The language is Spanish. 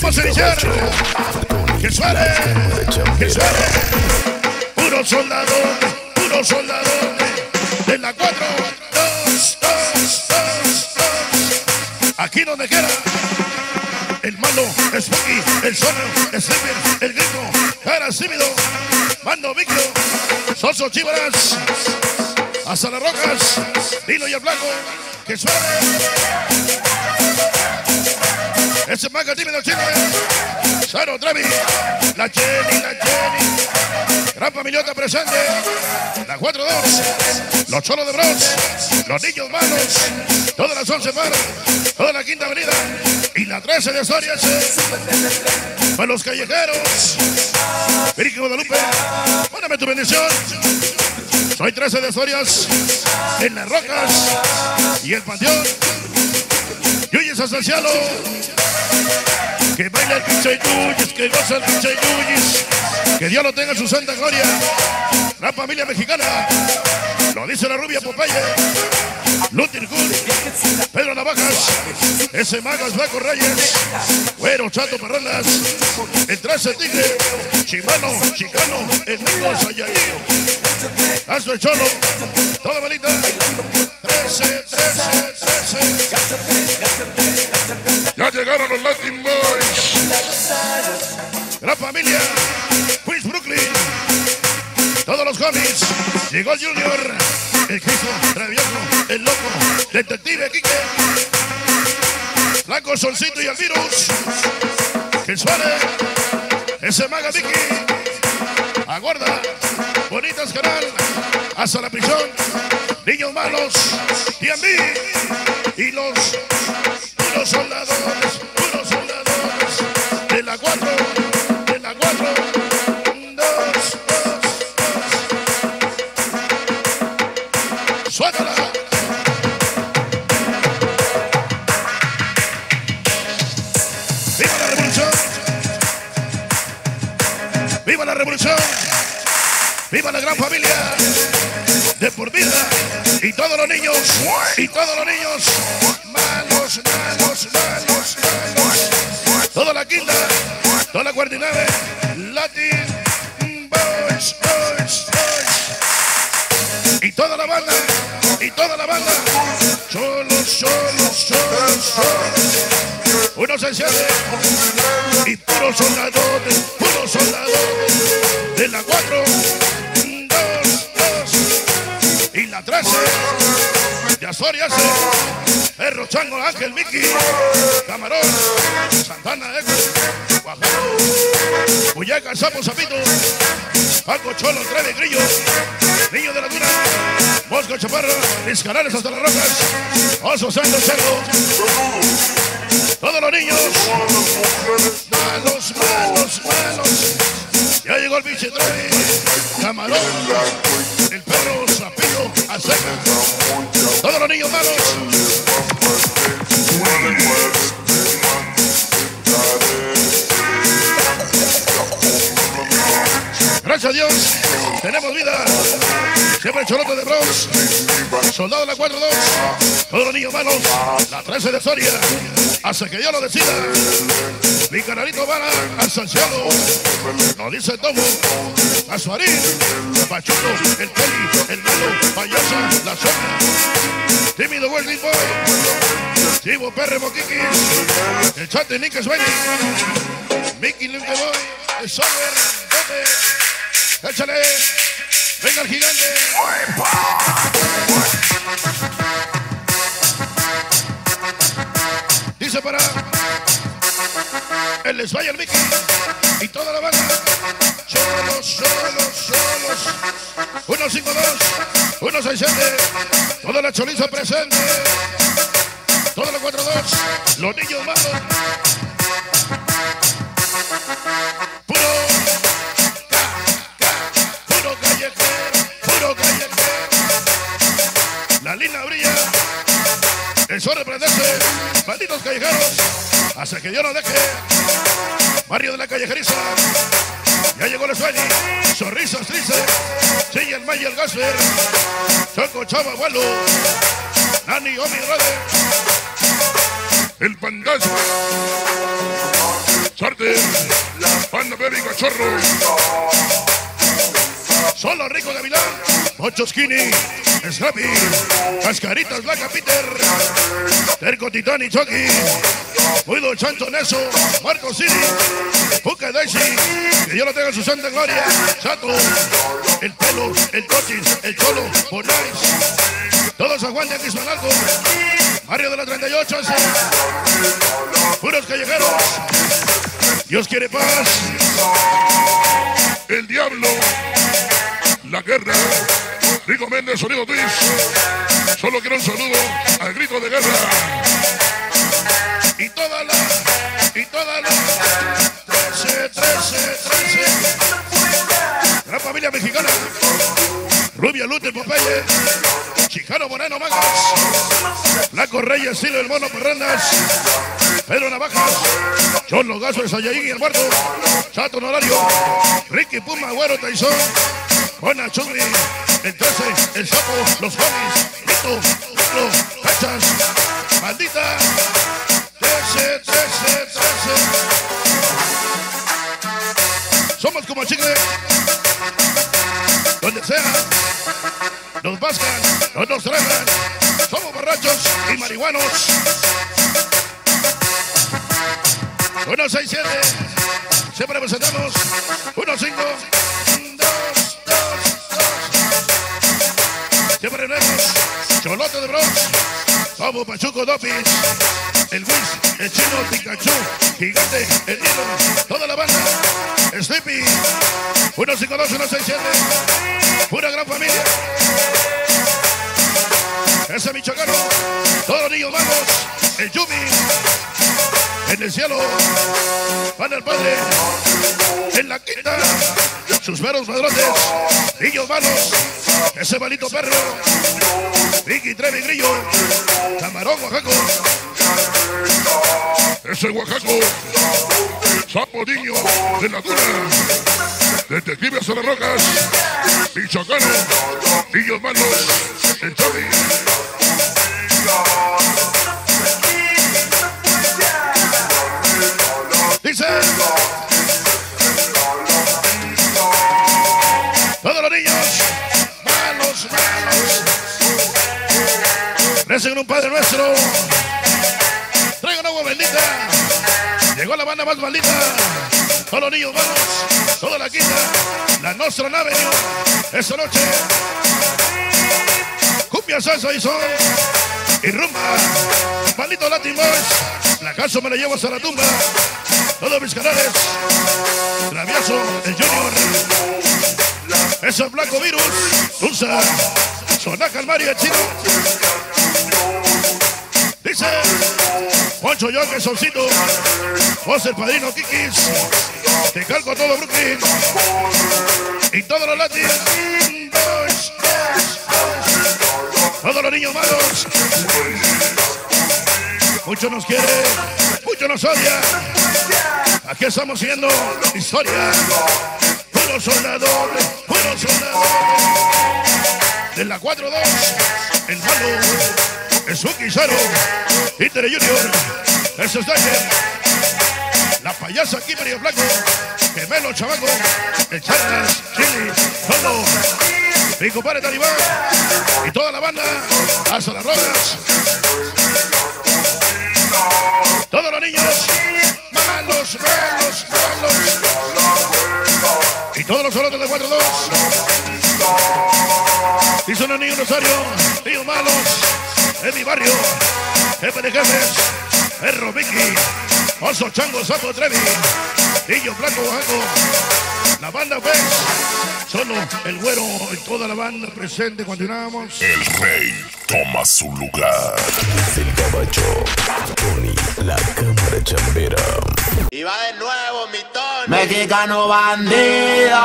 Vamos a iniciar. Que suene, que suene. Puro soldado, puro soldado. De la 4, 2, 2, 2, 2. Aquí donde quiera. El malo, Smokey, el Sono, el Slipper, el Gringo, Cara Címido, Mando Victo, Soso Chivaras, hasta las rocas, Dilo y el Blanco, que suene. Ese maga tímido chino, eh. Saro Trevi, la Jenny, la Jenny. Gran familiota presente. La 4-2. Los cholos de Bronx. Los niños malos. Todas las 11 manos. Toda la quinta avenida. Y la 13 de eh. Para los callejeros. Virgen Guadalupe. Mándame tu bendición. Soy 13 de Asturias. En las rocas. Y el panteón. Yuyes hasta el cielo. Que baila el pinche Yuyes, que goza el pinche Yuyes. Que Dios lo tenga en su santa gloria. La familia mexicana. Lo dice la rubia Popeye. Luther Good. Pedro Navajas. Ese Magas Blanco Reyes. Güero Chato Parrandas. El 13 Tigre. Chimano, Chicano. El Nico Sayaí. Astro el Cholo. Toda bonita. 13, 13, 13. Llegó Junior. El Cristo, Travieso, el Loco, Detective Quique. Blanco Solcito y el Virus. Suene. Ese Maga Vicky. Aguarda. Bonitas canal. Hasta la prisión. Niños malos. TMB. Y los. Puros soldadores. ¡Viva la revolución! ¡Viva la gran familia! De por vida. Y todos los niños. Y todos los niños. Malos, malos, malos, malos. Toda la quinta. Toda la 49. Latin Boys, Boys, Boys. Y toda la banda. Y toda la banda. Solos, solos, solos, solos. Uno se enciende. Y puros soldadores. Puros soldadores. De la 4. Dos, dos. Y la 13. De Asturias. Perro Chango, Ángel, Mickey. Camarón. Santana, Eco. Guajaro. Buyaca, Sapo, Zapito. Paco, Cholo, Treve, Grillo. Niño de la Dura. Mosco, Chaparro. Mis canales hasta las rocas. Oso, Santo, Cerdo. Todos los niños. Malos, malos, malos. Ya llegó el biche. Camarón. El perro, Zapillo, Aseca. Todos los niños malos. Gracias a Dios, tenemos vida. Siempre el cholote de Bronx. Soldado de la 4-2. Todos los niños malos. La 13 de Soria. Hasta que Dios lo decida. Mi canalito hasta el cielo. Lo dice Tomo. Azuarín. Pachuco. El Peli. El Malo. Payaso. La Sombra. Tímido Wesley Boy. Chivo Perre Moquiquis. El Chate Nick Sueñi. Mickey Luke Boy. El Sober. Tope. Échale. Venga el gigante. El Desvaya el Mickey y toda la banda. Solos, solos, solos. 152, 167. Toda la choriza presente. Toda la 42. Los niños malos. Puro puro callejero, puro callejero. La línea brilla, el sol malditos callejeros, hasta que Dios nos deje. Barrio de la callejeriza, ya llegó el sueño, sonrisas tristes, sigue el May y el Gasper, Choco Chavo Abuelo, Nani Omi Rade, el pandazo, Suerte. Banda Baby Cachorro. Solo Rico de Milán. Ocho Skinny. Scrappy. Cascaritas Blanca Peter. Terco Titán y Chucky. Muido Chancho Neso. Marco City. Puca Daisy. Que Dios lo tenga en su santa gloria. Chato. El pelo. El cochis. El cholo. Bonais. Todos aguanten aquí algo. Barrio de la 38. sí. Puros callejeros. Dios quiere paz. El diablo. La guerra. Rico Méndez, sonido twist. Solo quiero un saludo al grito de guerra. Y toda la. Y toda la. 13, 13, 13. Gran familia mexicana. Rubia Lute Popeye. Chicano Moreno Magas. Blanco Reyes, Silo el Mono Perrandas. Pedro Navajas. John Logazo, el Sayayin y el Muerto. Chato Honorario. Ricky Puma, Güero Taizón. Juana Chugri. El 13, el Sapo, los Homies. Mito, Mito, Cachas. Maldita. 13, 13, 13. Somos como chicle. Donde sea. Nos vascan, no nos. Somos borrachos y marihuanos. 167. Siempre presentamos 15. 2, 2, 2. Siempre Cholote de Bronx. Pachuco Dopis. El Wiz, el Chino, Pikachu, Gigante, el Hilo, toda la banda. Sleepy. 152, 167. Una gran familia. Ese Michoacano. Todos los niños vamos. El Yumi. En el cielo. Van el Padre. En la quinta. Sus veros madrotes. Niños malos. Ese malito perro. Vicky Trevi Grillo. Camarón Oaxaco. Ese Oaxaco. Sapo niño de la dura. Detectives a las rocas. Michoacano. Niños malos. El Chavi. Dice. Recen un Padre Nuestro. Traigan agua bendita. Llegó la banda más maldita. Todos los niños malos. Toda la quinta. La Nostra Nave. Esta noche. Cumbia, salsa y sol. Y rumba. Maldito Latin. La casa me la llevo hasta la tumba. Todos mis canales. Travieso, el Junior. Ese Blanco Virus. Dulce. Sonaca el Mario Chino. Dice. Yo que solcito. Vos el padrino Kikis. Te calco a todo Brooklyn. Y todos los latinos. Todos los niños malos. Muchos nos quieren, muchos nos odian. Aquí estamos viendo historia. Puro soldador, puro soldador. De la 4-2, el malo, el Suki Zaro, Inter Junior, el Sosdager, la payasa Kimberly Blanco, Gemelo Chavaco, el Charlas, Chili, Todo, mi compadre Talibán y toda la banda, hasta las rocas. Todos los niños, malos, malos, malos. Y todos los solotes de 4-2. Y son los niños Rosario. En mi barrio, jefe de jefes, perro Vicky, oso chango, sapo Trevi, niño blanco Oaxaco. La banda pues, solo el güero y toda la banda presente. Continuamos. El rey toma su lugar. Es el caballo. Tony, la cámara chambera. Y va de nuevo mi Tony. Mexicano bandido.